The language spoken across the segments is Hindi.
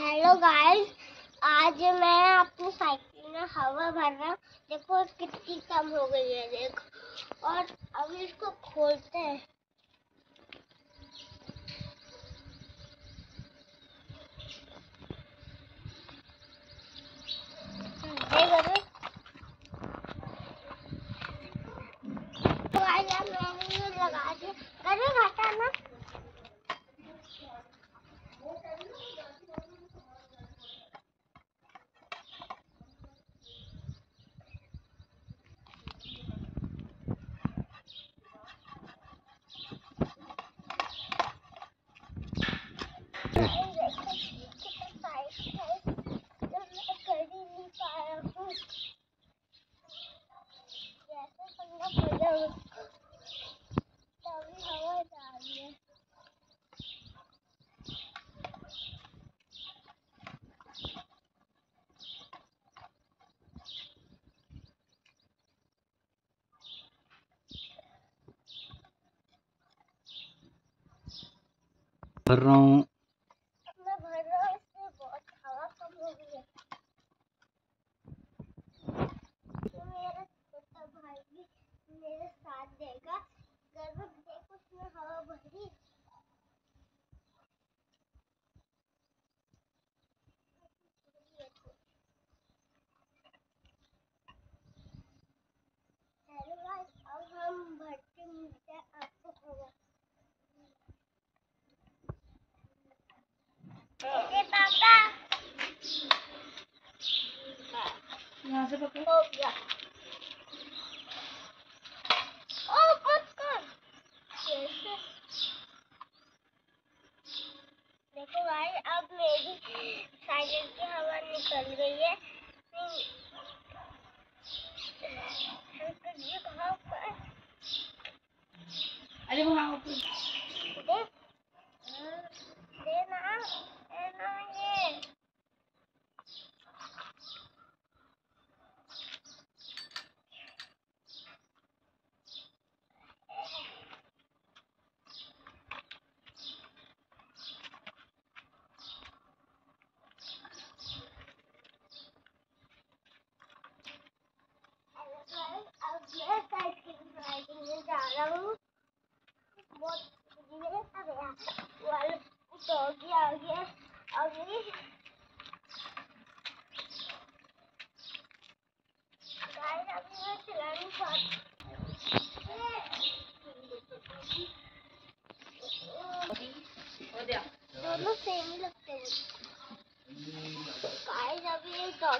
हेलो गाइस आज मैं अपनी साइकिल में हवा भर रहा हूँ देखो कितनी कम हो गई है, देखो। और अभी इसको खोलते हैं। भर रहा हूँ। साथ देगा गर्भ देखो उसमें हवा भरी अब हम भरते मिलते हैं आपको हवा पापा देखो भाई अब मेरी साइकिल निकल गई है अरे वहाँ ऊपर दे देना देना ये अब मैं साइकिल राइडिंग में जा रहा हूँ बहुत आ गया डॉगी आ गया अभी गाइस अभी मैं चला नहीं पाती हो गया दोनों सेम ही लगते हैं गाइस अभी एक डॉगी आ गया तो एक भाई है वो दोनों सेम लगते हैं गाइस अब मैं जा रहा हूँ राइडिंग पे जा रहा हूँ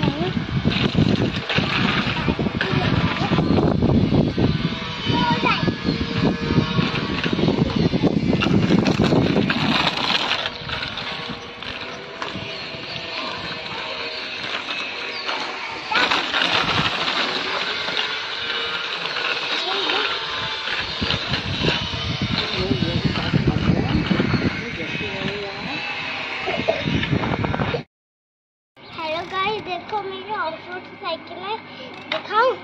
kommer jeg opp for tiltakene. Det kan.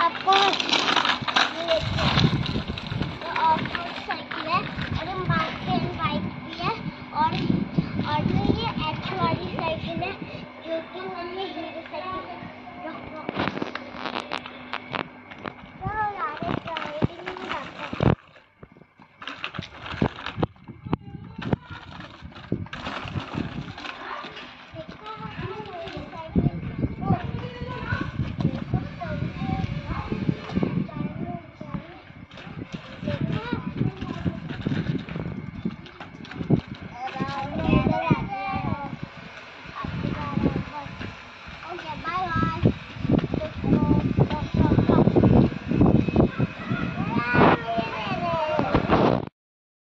Jeg får litt. Det er